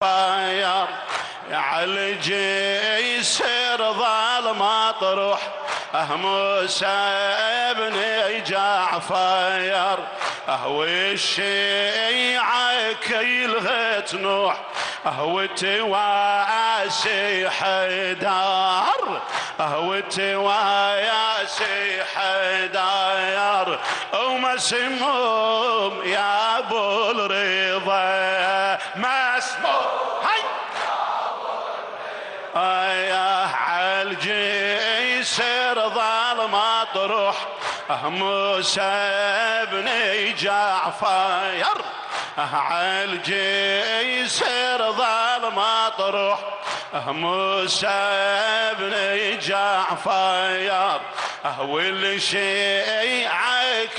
فاير يعالجي يصير ظالم مطروح موسى ابن جعفر اهو الشيعة كي لغت نوح. اهو تواسي حدار اهو تواسي حدار ومسموم يا أبو الرضا. موسى بن جعفر عالجي سر ظالم اطرح موسى بن جعفر والشيعة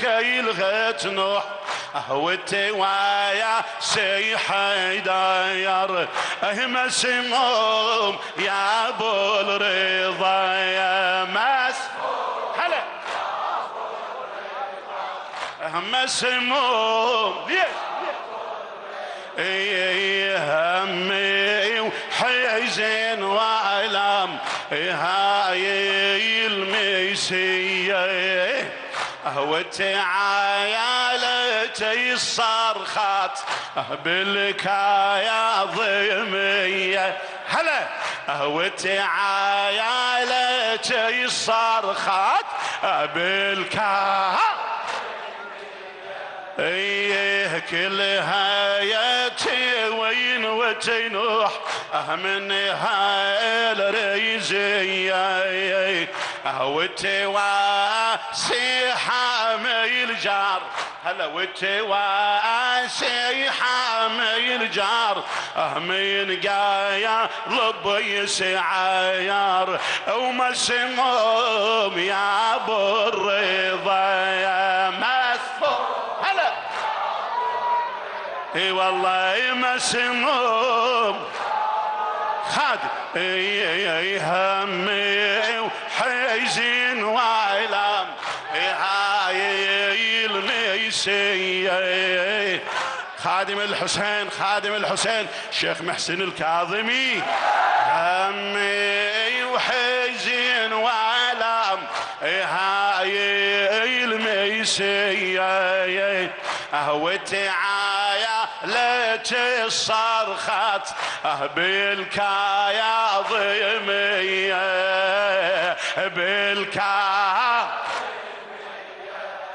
يلغت نوح. والتوايا سي حيداير أهم سموم يا أبو الرضا يا مس هلا اهم سموم همي وحزن وعلام هاي الميسيه وتعايلتي الصرخات بالكايا ضمية هلا وتعايلتي الصرخات بالكايا إيه كل هايتي وين وتنوح من هاي الريزية وتواسي حامي الجار هلا وتواسي حامي الجار من قايا لبي سعيار ومسموم يا أبو الرضا يا مسفور هلا إي والله مسموم خادم إي همي وحزين وعلام هاي الميسية خادم الحسين خادم الحسين. شيخ محسن الكاظمي. همي وحزين وعلام هاي الميسية وتعايا لك الصرخات بالكايا ضمية بالكايا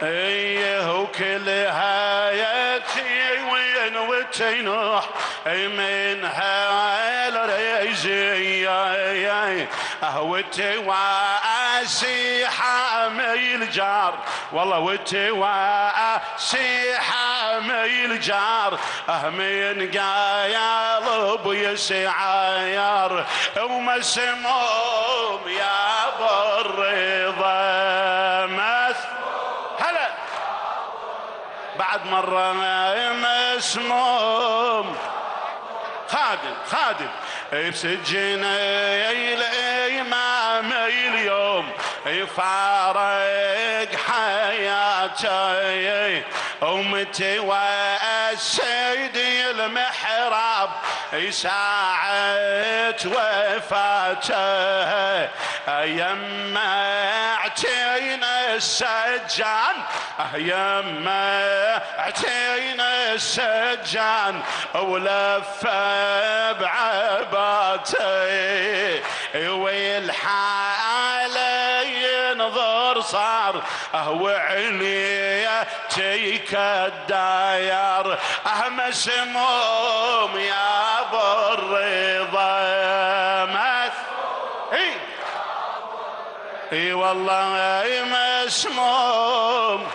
إيه وكل هايتي وين وتنوح من هالريزية وتواسي حامي الجار. والله وتواسي حامي الجار من قايل بيسعير ومسموم يا أبو الرضا هلا. بعد مرة مسموم. خادم خادم. بسجن الامام اليوم يفارق حياته. ومتى والسيد المحراب ساعة وفاته. يمعتينا السجان يمعتينا السجان ولف بعباته. والحالة ينظر صار وعليه تيك الداير. مسموم يا أبو الرضا مس إي. إي والله مسموم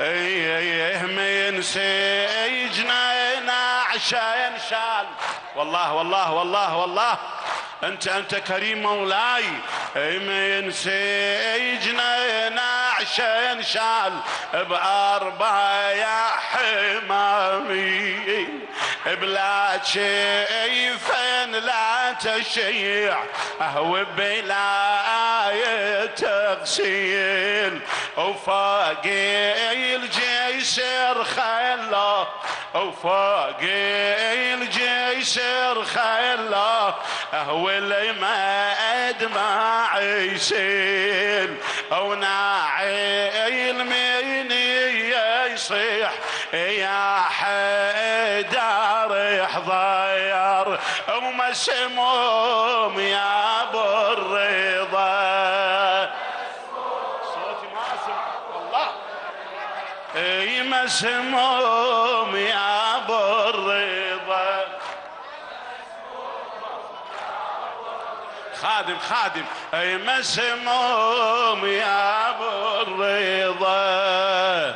إي إي من سجنا نعشى ينشال والله والله والله والله. أنت أنت كريم مولاي. من سجنا نعشى ينشال بأربع يا حمامي. بلا شيف لا تشيع. أهو بلا تغسيل. وفاق الجيش خلا وفوق الجيسر خلا اللي ما أدمع يسيل وناعي الميني يصيح يا حيدر يحضير ومسموم يا أبو الرضا. صوتي ما أسمع. والله. مسموم. خادم خادم. أي مسموم يا أبو الرضا.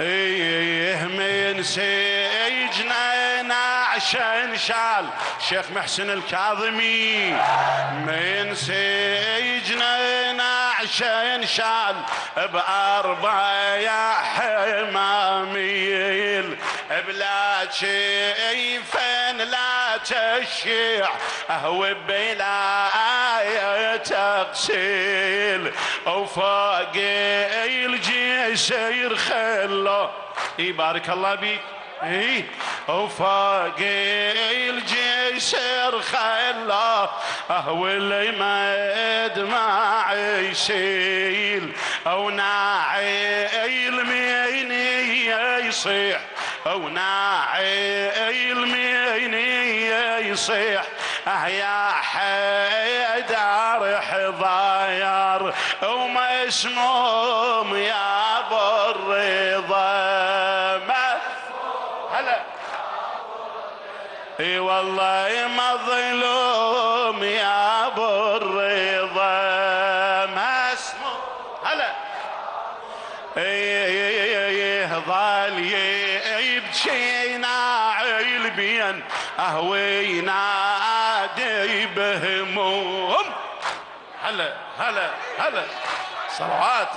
إيه من سجنا نعشان شال شيخ محسن الكاظمي. من سجنا نعشان شال بأربع يا حماميل. بلا شيف لا تشيع؟ أهو بلا تغسيل. وفوق الجسير خلو يبارك الله بيك إي وفوق الجسر خلا أهو اللي ما يسيل أو ناعي الميني يصيح. أو ناعي الميني يصيح أه يا حيدر حضاير ومسموم يا أبو الرضا. هلا. إي والله مظلوم هلا هلا هلا. صلوات.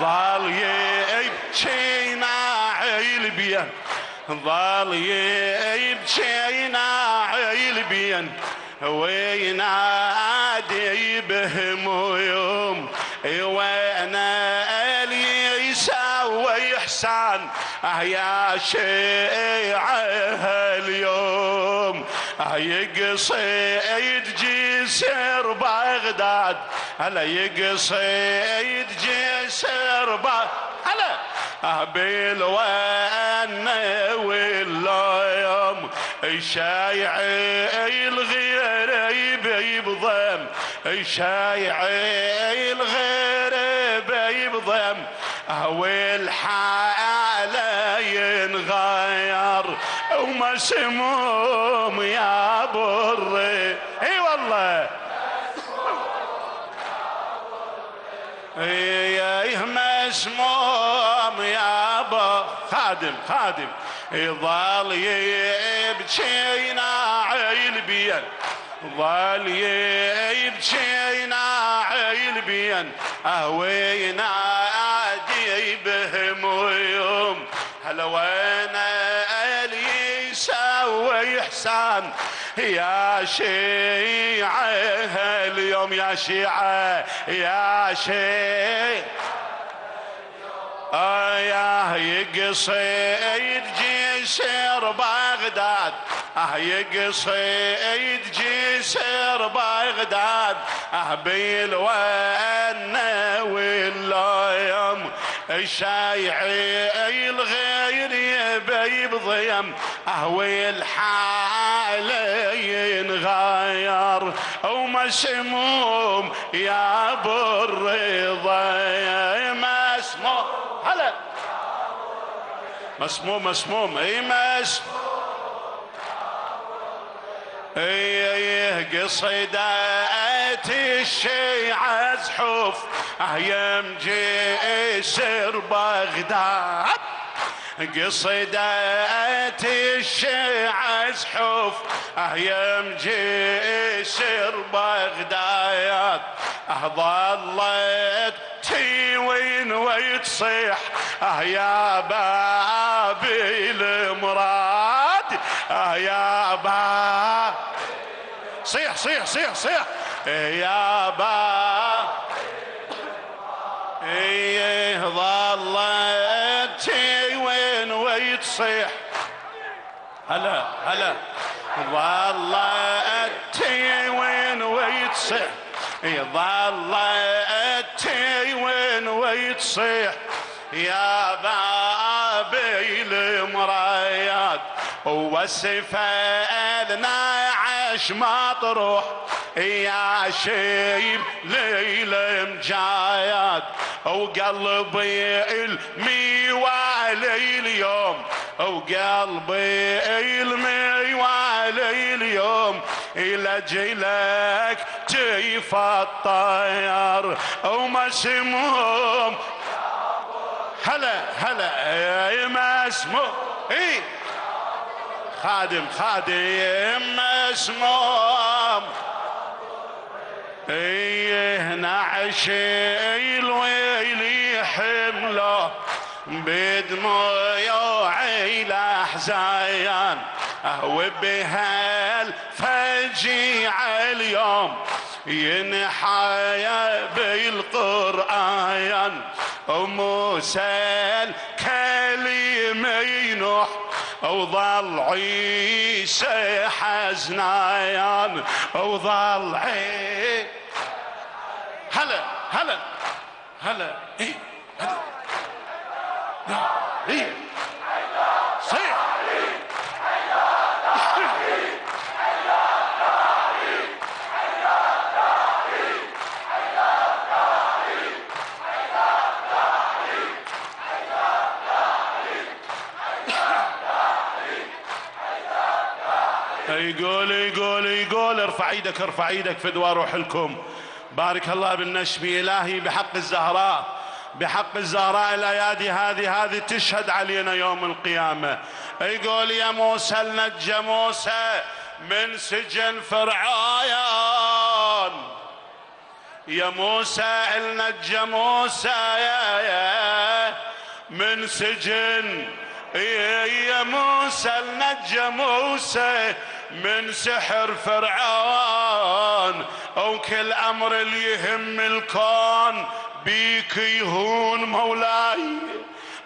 ظل يبكي ناعي البين ظل يبكي ناعي البين وينادي بهموم يا شيعه اليوم. يقصيد جسر بغداد. هلا يقصيد جسر بغداد هلا. أهبيل وأن واليوم شايع الغير بيبضم. شايع الغير بيبضم. أهو الحالة ينغير ومسموم يا بري. إي والله. إيه مسموم يا ابا خادم خادم. يظل يبكي ناعي البين ظل يبكي ناعي البين اهوي نادي بهموم هلا وين اللي يسوي إحسان؟ يا شيعة اليوم يا شيعة يا شيعة. آه يقصيد جسر بغداد. آه يقصيد جسر بغداد. آه بالون واليوم الشايعي الغير يبي بضيم أهوي الحالة ينغير ومسموم يا أبو الرضا مسموم هلا. مسموم مسموم. اي مسموم اي اي قصيدات الشيعة زحوف. أيام جسر بغداد قصيدات الشيعة زحوف أيام جسر بغداد ظلت تيوين ويتصيح. آه يا بابي المراد آه يا با صيح صيح صيح صيح. يا با ويتصيح هلا هلا. ظلت وين ويتصيح. ظلت وين ويتصيح. يا بابي المرايات وسفالنا عش مطروح يا شيب ليلة مجايات وقلبي الميوالي اليوم. وقلبي الميوالي اليوم إلى جيلك جيف الطير ومسموم هلا هلا يا مسموم اي خادم خادم مسموم إيه نعش الويل حمله بدموع الاحزان وبهالفجيع اليوم. ينحيا بالقرآن وموسى الكليم ينوح. وظل عيسى حزنان وظل عيسى هلا هلا هلا إيه هلا. إيه. صيح يقول يقول يقول إيدك ارفع إيدك فدوى روح لكم بارك الله بالنشم الهي بحق الزهراء. بحق الزهراء الأيادي هذه هذه تشهد علينا يوم القيامة. يقول يا موسى النجى موسى من سجن فرعون. يا موسى النجى موسى يا يا من سجن يا موسى النجى موسى من سحر فرعون كل أمر اللي يهم الكون بيك يهون مولاي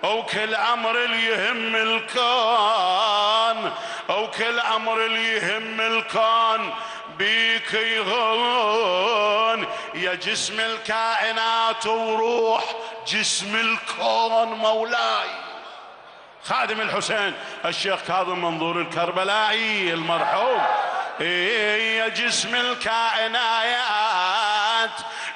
أو كل أمر اللي يهم الكون أو كل أمر اللي يهم الكون بيك يهون. يا جسم الكائنات وروح جسم الكون مولاي. خادم الحسين الشيخ كاظم منظور الكربلائي المرحوم. يا جسم الكائنات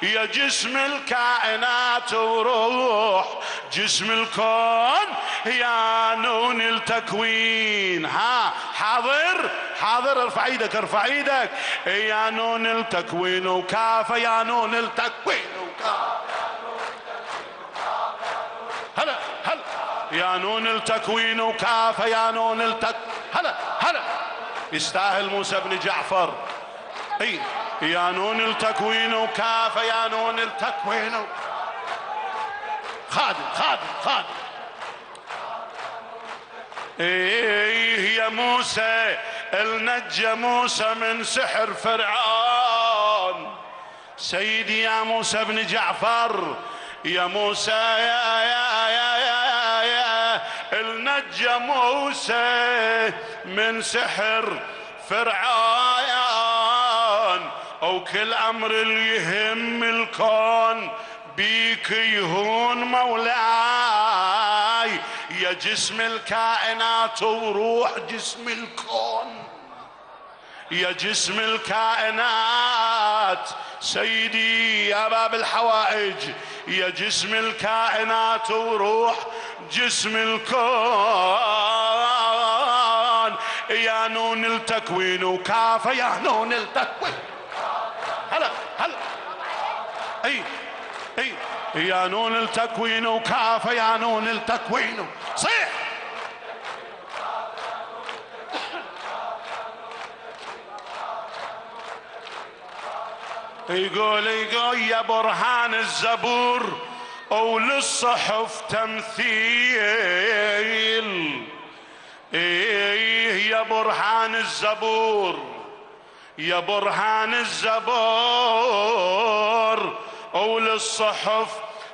يا جسم الكائنات وروح جسم الكون يا نون التكوين. ها حاضر؟ حاضر ارفع إيدك ارفع إيدك. يا نون التكوين وكافة يا نون التكوين وكافة يا نون التكوين وكافة يا نون التك هلا هلا. يستاهل موسى بن جعفر. إي يا نون التكوين وكافة يا نون التكوين. خادم خادم خادم. إيه يا موسى النجى موسى من سحر فرعون. سيدي يا موسى بن جعفر يا موسى يا يا يا يا, يا النجى موسى من سحر فرعون أو كل أمر اللي يهم الكون بيك يهون مولاي. يا جسم الكائنات وروح جسم الكون. يا جسم الكائنات سيدي يا باب الحوائج. يا جسم الكائنات وروح جسم الكون. يا نون التكوين وكافة يا نون التكوين. هلا هلا. أي أي. يا نون التكوين وكافة يا نون التكوين. صيح يقول يقول يا برهان الزبور. وللصحف تمثيل. إيه يا برهان الزبور يا برهان الزبور. وللصحف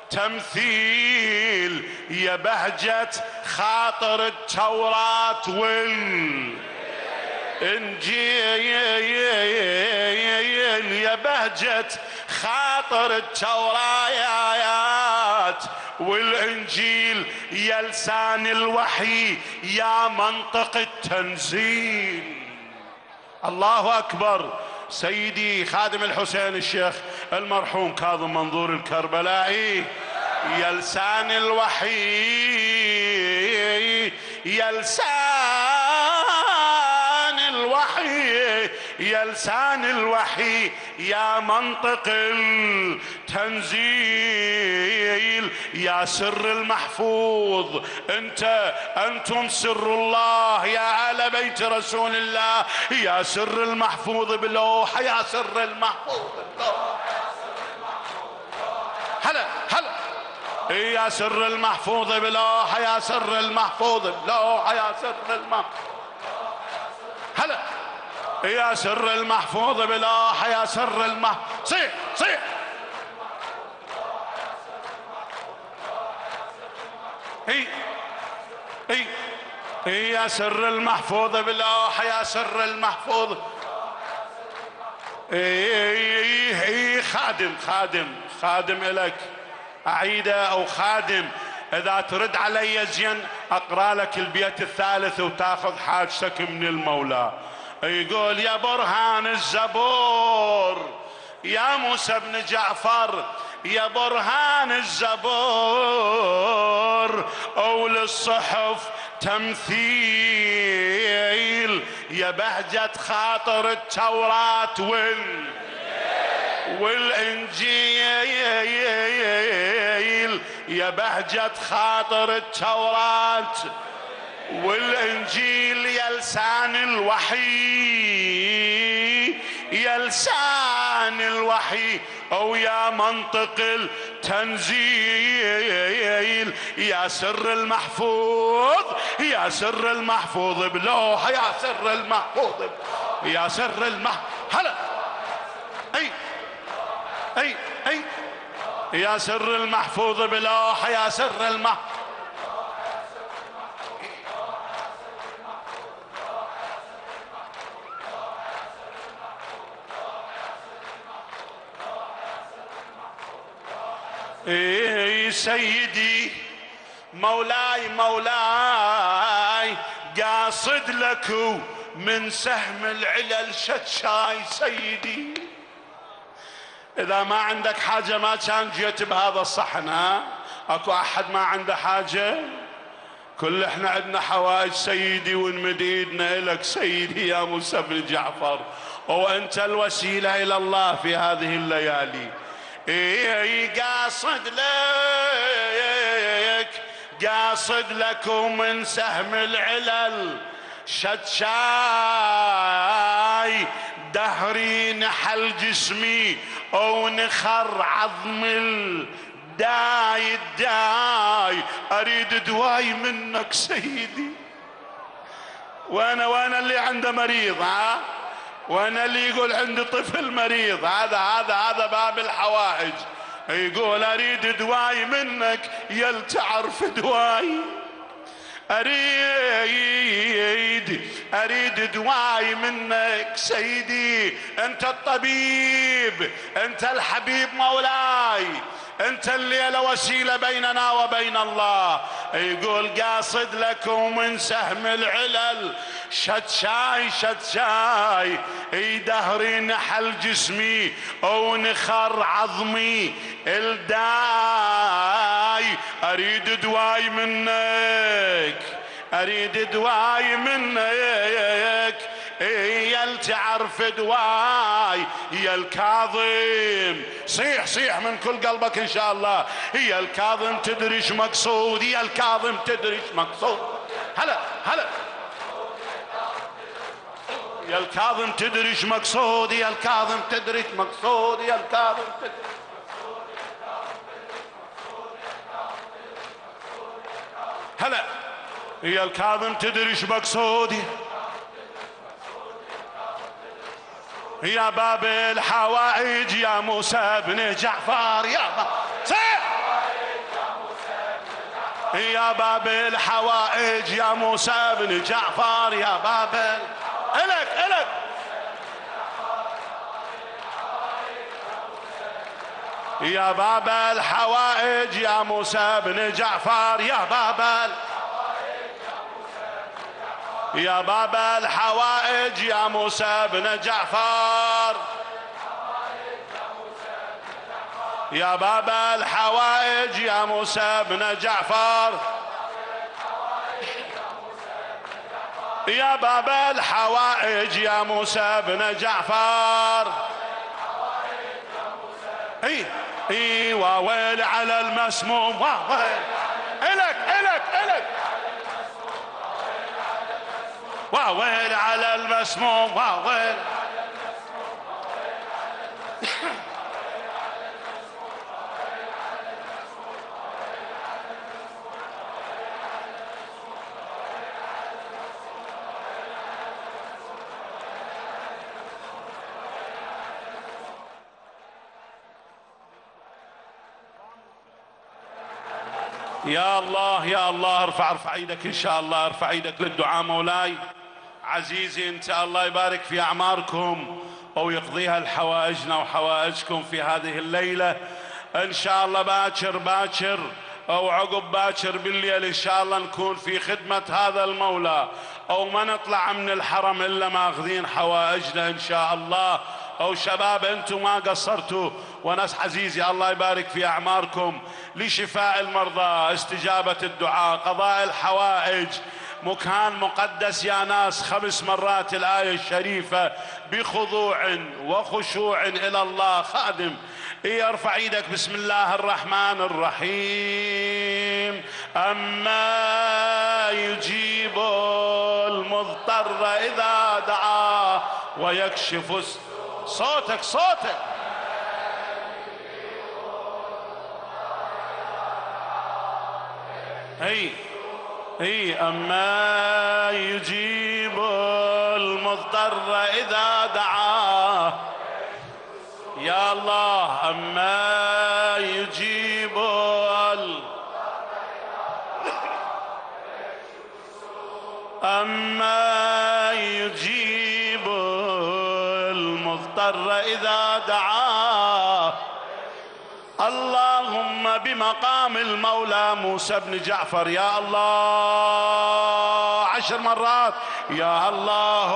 تمثيل يا بهجة خاطر التوراة وال انجيل يا بهجة خاطر التورايات والانجيل يا لسان الوحي يا منطق التنزيل. الله أكبر. سيدي خادم الحسين الشيخ المرحوم كاظم منظور الكربلائي. يا لسان الوحي يا لسان الوحي يا لسان الوحي يا منطق التنزيل يا سر المحفوظ. انت أنتم سر الله يا آل بيت رسول الله. يا سر المحفوظ بلوحة يا سر المحفوظ هلا هلا. يا سر المحفوظ بلوحة يا سر المحفوظ بلوحة يا سر المحفوظ. هلا. يا سر المحفوظ بلوحة يا سر المحفوظ. صيح صيح إي. إي. إي يا سر المحفوظ بلوحة يا سر المحفوظ. إي إي خادم خادم خادم الك اعيده أو خادم إذا ترد علي زين أقرأ لك البيت الثالث وتأخذ حاجتك من المولى. يقول يا برهان الزبور يا موسى بن جعفر يا برهان الزبور أول الصحف تمثيل. يا بهجة خاطر التوراة وال والإنجيل. يا بهجة خاطر التوراة والإنجيل يا لسان الوحي يا لسان الوحي أو يا منطق التنزيل. يا سر المحفوظ يا سر المحفوظ بلوحه يا سر المحفوظ يا سر المح هلا. أي أي أي. يا سر المحفوظ بلوحه يا سر المحفوظ اي سيدي مولاي مولاي قاصد لك من سهم العلل شتشاي سيدي. إذا ما عندك حاجة ما كان جيت بهذا الصحن ها؟ أكو أحد ما عنده حاجة؟ كل إحنا عندنا حوائج سيدي ونمد إيدنا لك سيدي يا موسى بن جعفر. وأنت الوسيلة إلى الله في هذه الليالي. اي قاصد لك قاصد لكم من سهم العلل. شد شاي دهري نحل جسمي أو نخر عظم الداي الداي. أريد دواي منك سيدي. وأنا وأنا اللي عنده مريض ها؟ وأنا اللي يقول عندي طفل مريض هذا هذا هذا باب الحوائج. يقول أريد دواي منك يل تعرف دواي؟ اريد أريد دواي منك سيدي أنت الطبيب أنت الحبيب مولاي. انت الليلة وسيلة بيننا وبين الله. يقول قاصد لكم من سهم العلل. شد شاي شد شاي. إي دهري نحل جسمي. أو نخر عظمي. الداي. أريد دواي منك. أريد دواي منك. تعرف دواي يا الكاظم. صيح صيح من كل قلبك إن شاء الله. يا الكاظم تدري إيش مقصود يا الكاظم تدري إيش مقصود. هلا هلا. يا الكاظم تدري إيش مقصود يا الكاظم تدري إيش مقصود يا الكاظم تدري هلا. يا الكاظم تدري إيش مقصودي يا باب الحوائج يا موسى بن جعفر يا باب يا باب الحوائج يا موسى بن جعفر يا باب الك الك يا باب الحوائج يا موسى بن جعفر يا باب يا باب الحوائج يا موسى بن جعفر. يا باب الحوائج يا موسى بن جعفر. يا باب الحوائج يا موسى بن جعفر. إي إي وويل على المسموم وويل وويل على المسموم وويل يا الله يا الله ارفع ارفع إيدك إن شاء الله ارفع إيدك للدعاء مولاي. عزيزي انت الله يبارك في أعماركم ويقضيها لحوائجنا وحوائجكم في هذه الليلة. إن شاء الله باكر باكر أو عقب باكر بالليل إن شاء الله نكون في خدمة هذا المولى. أو ما نطلع من الحرم إلا ماخذين حوائجنا إن شاء الله. أو شباب أنتم ما قصرتوا. وناس عزيزي الله يبارك في أعماركم. لشفاء المرضى استجابة الدعاء قضاء الحوائج. مكان مقدس يا ناس خمس مرات الآية الشريفة بخضوع وخشوع إلى الله. خادم ارفع إيدك؟ بسم الله الرحمن الرحيم. أما يجيب المضطر إذا دعاه ويكشف صوتك صوتك. اي إي أما يجيب المضطر إذا دعاه يا الله أما يجيب أما يجيب المضطر إذا دعاه اللهم بمقام المولى موسى بن جعفر يا الله عشر مرات يا الله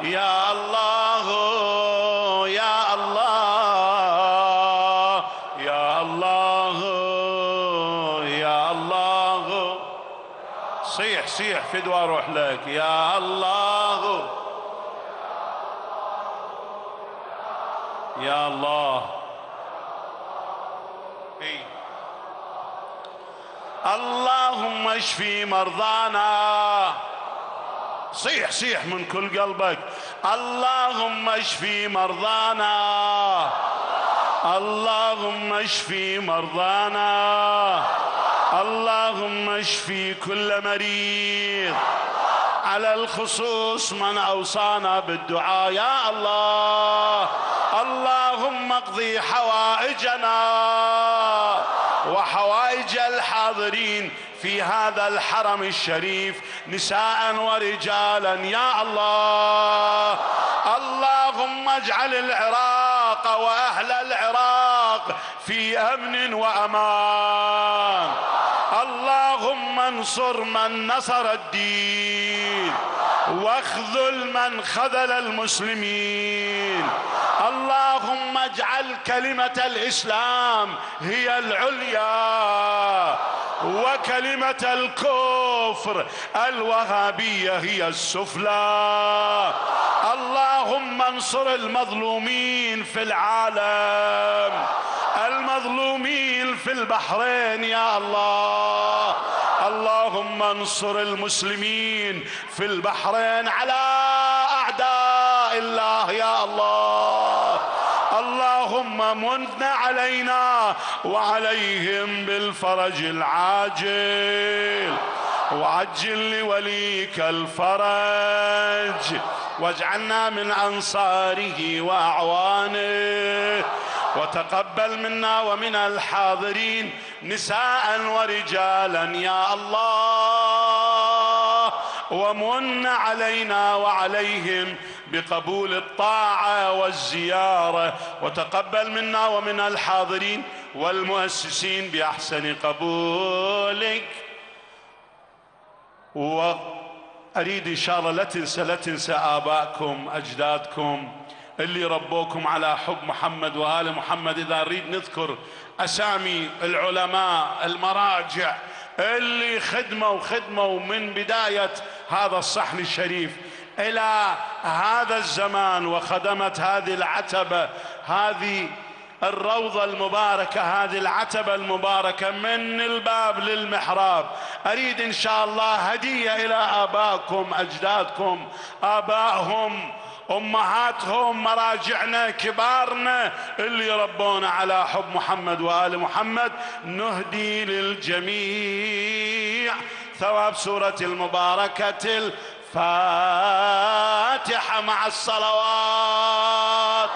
يا الله يا الله يا الله يا الله. صيح صيح فدوى أروح لك يا الله يا الله. اللهم اشفي مرضانا. صيح صيح من كل قلبك. اللهم اشفي مرضانا. اللهم اشفي مرضانا. اللهم اشفي كل مريض. على الخصوص من أوصانا بالدعاء. يا الله اللهم اقضي حوائجنا. الحاضرين في هذا الحرم الشريف نساء ورجالا. يا الله اللهم اجعل العراق وأهل العراق في أمن وأمان. اللهم انصر من نصر الدين واخذل من خذل المسلمين. اللهم اجعل كلمة الإسلام هي العليا. وكلمة الكفر الوهابية هي السفلى. اللهم انصر المظلومين في العالم المظلومين في البحرين يا الله. اللهم انصر المسلمين في البحرين على أعداء الله يا الله. اللهم من علينا وعليهم بالفرج العاجل. وعجل لوليك الفرج. واجعلنا من أنصاره وأعوانه. وتقبل منا ومن الحاضرين نساء ورجالا يا الله. ومن علينا وعليهم بقبول الطاعة والزيارة. وتقبل منا ومن الحاضرين والمؤسسين بأحسن قبولك. وأريد الله لا تنسى لا تنسى ابائكم أجدادكم اللي ربوكم على حب محمد وآل محمد. إذا نريد نذكر أسامي العلماء المراجع اللي خدموا خدموا من بداية هذا الصحن الشريف إلى هذا الزمان وخدمت هذه العتبة هذه الروضة المباركة هذه العتبة المباركة من الباب للمحراب. أريد إن شاء الله هدية إلى آبائكم أجدادكم آبائهم أمهاتهم مراجعنا كبارنا اللي ربونا على حب محمد وآل محمد. نهدي للجميع. ثواب سورة المباركة فاتحة مع الصلوات.